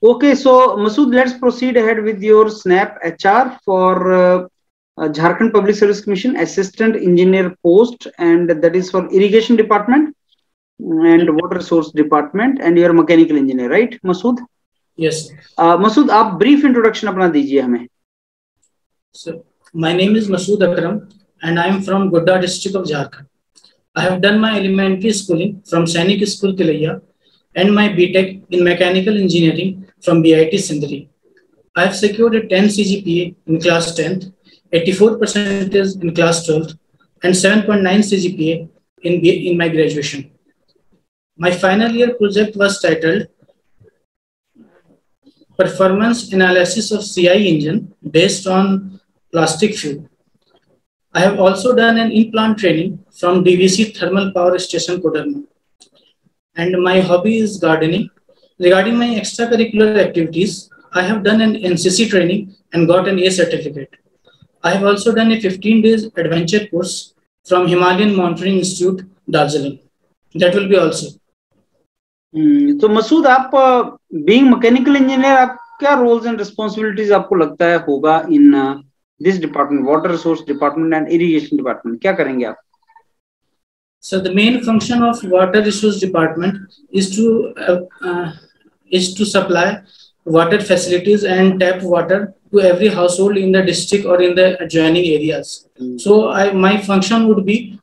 Okay, so Masood, let's proceed ahead with your SNAP HR for uh, uh, Jharkhand Public Service Commission Assistant Engineer post, and that is for Irrigation Department and Water Resource Department, and you're mechanical engineer, right, Masood? Yes. Uh, Masood, आप brief introduction अपना दीजिए हमें. So, my name is Masood Akram, and I am from Godda district of Jharkhand. I have done my elementary schooling from Sainik School Kilaya and my BTech in mechanical engineering from BIT Sindri. I have secured a 10 CGPA in class 10th, 84% is in class 12th, and 7.9 CGPA in, in my graduation. My final year project was titled Performance Analysis of CI Engine based on plastic fuel. I have also done an in-plant training from DVC Thermal Power Station Koderma. And my hobby is gardening Regarding my extracurricular activities, I have done an NCC training and got an A certificate. I have also done a 15 days adventure course from Himalayan Mountaineering Institute, Darjeeling. That will be also. Hmm. तो मसूद आप being mechanical engineer आप क्या roles and responsibilities आपको लगता है होगा in this department water resource department and irrigation department क्या करेंगे आप So the main function of water resource department is to uh, uh, is to supply water facilities and tap water to every household in the district or in the adjoining areas. Mm. So I, my function would be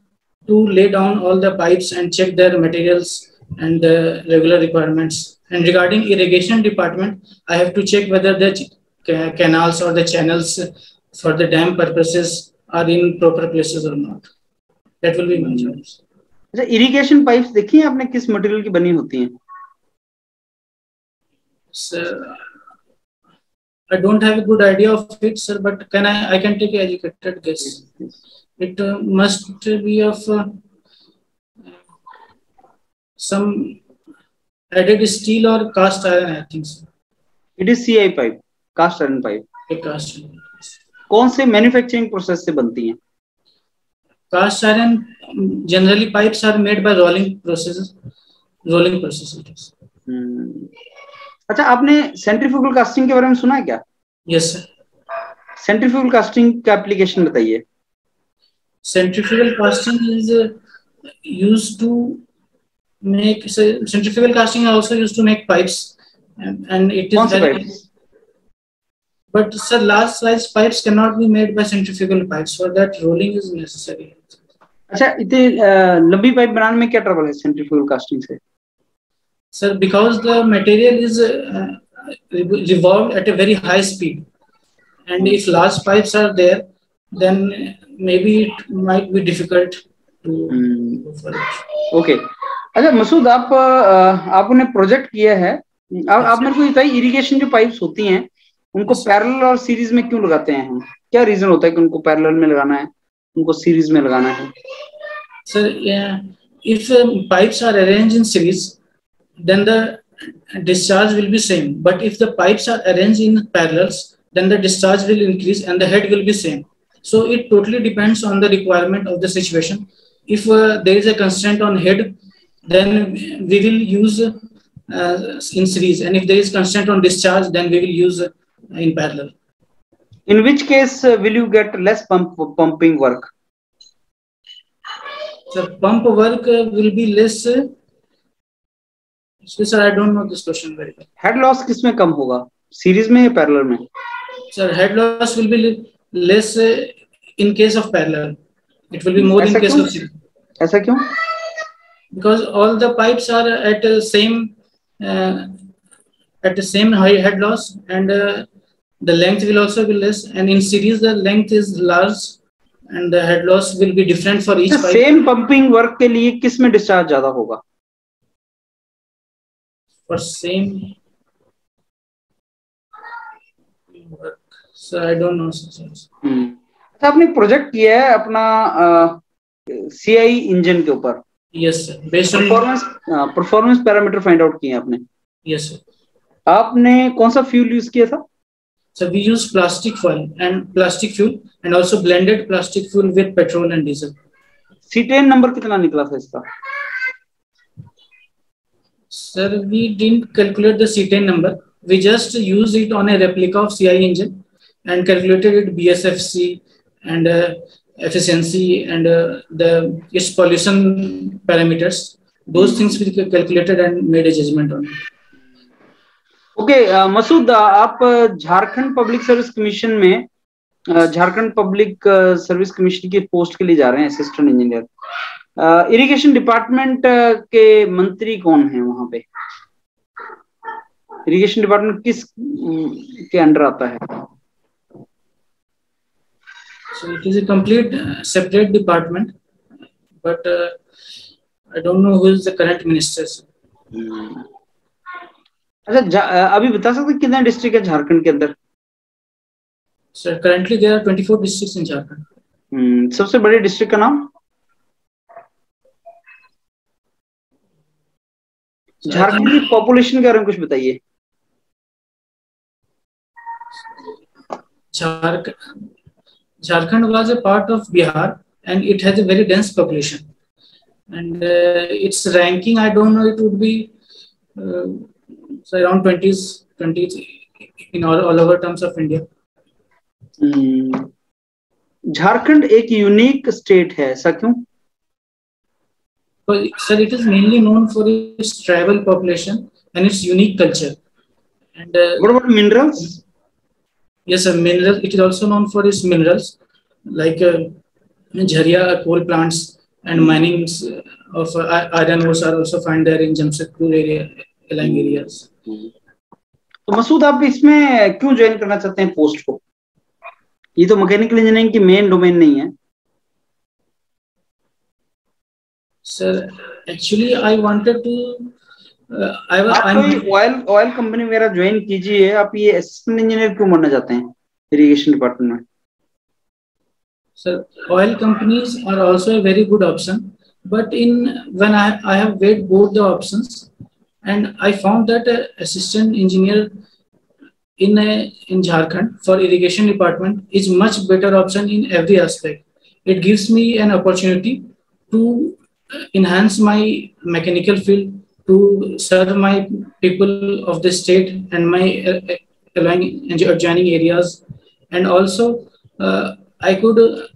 to lay down all the pipes and check their materials and the regular requirements. And regarding irrigation department, I have to check whether the canals or the channels for the dam purposes are in proper places or not. That will be my job. अच्छा irrigation pipes देखी हैं आपने किस material की बनी होती हैं sir, I don't have a good idea of it, sir, but can I, I can take an educated guess. It uh, must be of uh, some added steel or cast iron, I think. So. It is CI pipe, cast iron pipe. A cast iron. कौन से manufacturing process से बनती हैं cast iron generally pipes are made by rolling process rolling process अच्छा आपने centrifugal casting के बारे में सुना है क्या? यस सर सेंट्रीफ्यूगल कास्टिंग का एप्लीकेशन बताइए। Centrifugal casting is used to make centrifugal casting also used to make pipes and it is but sir last size pipes can not be made by centrifugal pipes for that rolling is necessary अच्छा इतनी uh, लंबी pipe बनाने में क्या trouble है centrifugal casting से? Sir, because the material is uh, revolved at a very high speed, and if large pipes are there, then maybe it might be difficult to hmm. go for it. Okay. अच्छा मसूद आप आपने project किया है आप, आप मेरे को बताइए इरिगेशन जो पाइप्स होती हैं उनको पैरेलल और सीरीज़ में क्यों लगाते हैं हम क्या रीजन होता है कि उनको पैरेलल में लगाना है उनको सीरीज़ में लगाना है sir if pipes are arrange in series then the discharge will be same. But if the pipes are arranged in parallels, then the discharge will increase and the head will be same. So it totally depends on the requirement of the situation. If uh, there is a constraint on head, then we will use uh, in series. And if there is constraint on discharge, then we will use uh, in parallel. In which case uh, will you get less pump pumping work? The pump work uh, will be less uh, sir I don't know this question very well head loss किसमें कम होगा series में या parallel में sir head loss will be less in case of parallel it will be more in case of series ऐसा क्यों because all the pipes are at the same uh, at the same high head loss and uh, the length will also be less and in series the length is large and the head loss will be different for each pipe same pumping work के लिए किसमें discharge ज़्यादा होगा for same work. So I don't know. Hmm. अच्छा आपने project किया है अपना सी आई इंजन के ऊपर yes sir based performance performance parameter find out किए आपने यस सर आपने कौन सा फ्यूल यूज़ किया था So we use plastic fuel and plastic fuel and also blended plastic fuel with petrol and diesel. Cetane number कितना निकला था इसका Sir, we didn't calculate the cetane number, we just used it on a replica of CI engine and calculated it BSFC and uh, efficiency and uh, the its pollution parameters. Those things we calculated and made a judgment on. Okay okay, Masood आप Jharkhand public service commission में Jharkhand public service commission की post के लिए जा रहे हैं assistant engineer irrigation department के मंत्री कौन है वहाँ पे? इरिगेशन डिपार्टमेंट किस के अंडर आता है? So it is a complete uh, separate department, but uh, I don't know who is the current minister. अच्छा अभी बता सकते कितने डिस्ट्रिक्ट है झारखंड के अंदर? Sir currently there are 24 districts in Jharkhand. सबसे बड़े डिस्ट्रिक्ट का नाम? झारखंड की पॉपुलेशन के बारे में कुछ बताइए। Jharkhand Jharkhand was a part of Bihar and it has a very dense population and its ranking I don't know it would be around 20s 20s in all over terms of India Jharkhand एक unique state है ऐसा क्यों? Sir it is mainly known for its tribal population and its unique culture and uh, what about minerals Yes, sir. Mineral. It is also known for its minerals, like uh, Jharia coal plants and minings of uh, iron ores are also found there in Jamshedpur area, along areas. तो मसूद आप इसमें क्यों join करना चाहते हैं post को ये तो मैकेनिकल इंजीनियरिंग की मेन डोमेन नहीं है sir actually I wanted to oil oil company मेरा ज्वाइन कीजिए आप ये असिस्टेंट इंजीनियर क्यों बनना चाहते हैं इरिगेशन डिपार्टमेंट में sir oil companies are also a very good option but in when i i have weighed both the options and i found that a assistant engineer in a, in jharkhand for irrigation department is much better option in every aspect it gives me an opportunity to enhance my mechanical field to serve my people of the state and my adjoining areas. And also, uh, I could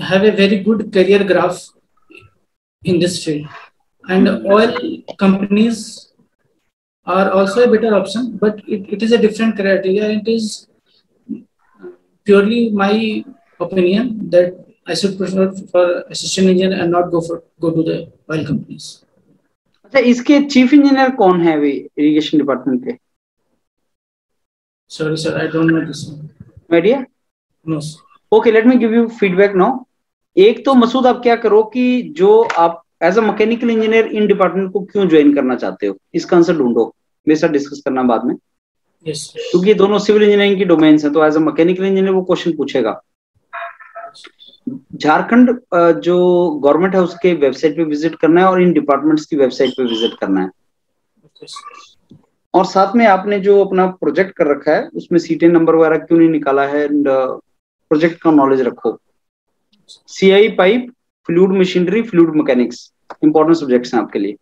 have a very good career graph in this field. And oil companies are also a better option, but it, it is a different criteria. It is purely my opinion that I should prefer for assistant engineer and not go for go to the oil companies. अच्छा इसके chief engineer कौन है अभी irrigation department के? Sorry sir I don't know this idea no okay let me give you feedback now एक तो मसूद आप क्या करो कि जो आप as a mechanical engineer in department को क्यों ज्वाइन करना चाहते हो? इसका आंसर ढूंढो। मेरे साथ डिस्कस करना बाद में। Yes. क्योंकि दोनों सिविल इंजीनियरिंग की डोमेन्स है तो एज अ मैकेनिकल इंजीनियर वो क्वेश्चन पूछेगा। झारखंड जो गवर्नमेंट है उसके वेबसाइट पे विज़िट करना है और इन डिपार्टमेंट्स की वेबसाइट पे विज़िट करना है। और साथ में आपने जो अपना प्रोजेक्ट कर रखा है, उसमें सीटें नंबर वगैरह क्यों नहीं निकाला है प्रोजेक्ट का नॉलेज रखो। CI pipe fluid machinery fluid mechanics important subjects हैं आपके लिए।